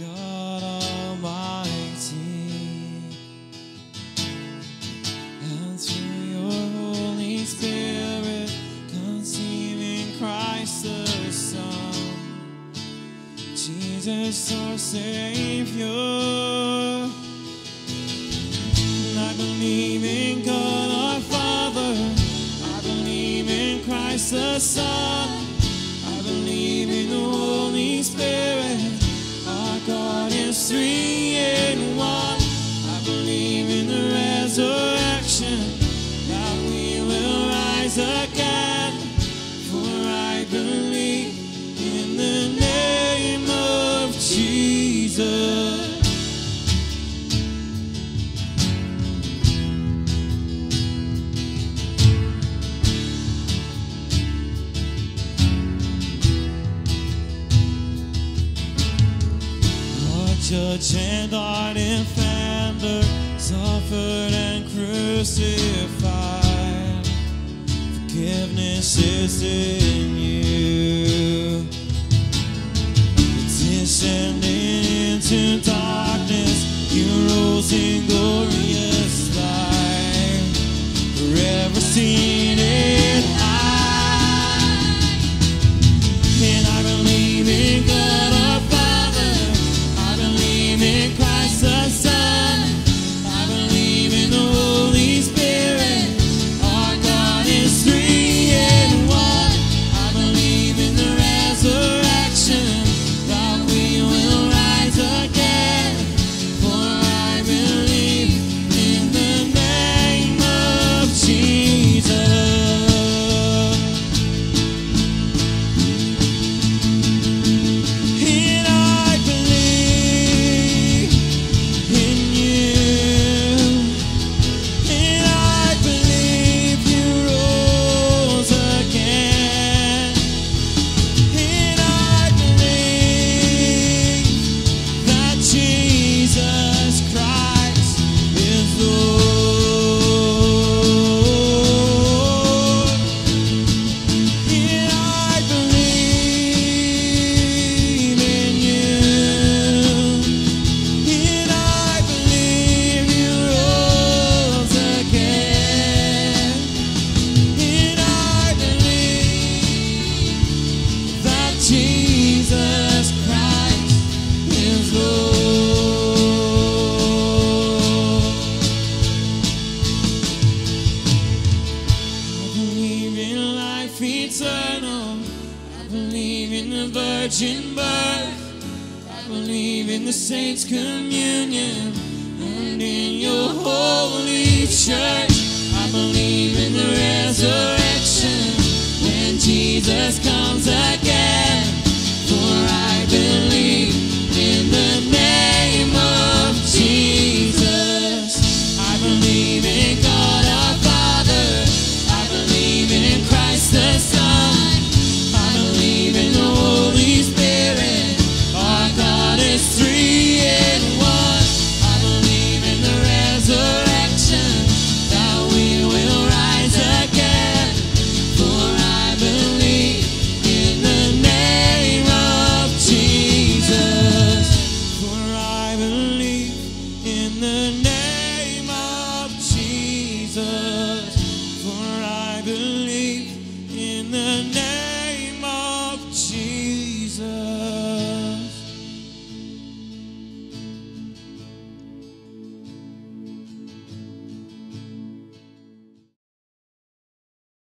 God Almighty, and through your Holy Spirit, conceiving Christ the Son, Jesus our Savior. I believe in God our Father, I believe in Christ the Son believe in the Holy Spirit. Our God is three in one. Judge and our defender, suffered and crucified. Forgiveness is His. eternal. I believe in the virgin birth. I believe in the saints' communion and in your holy church. I believe in the resurrection when Jesus comes. Jesus.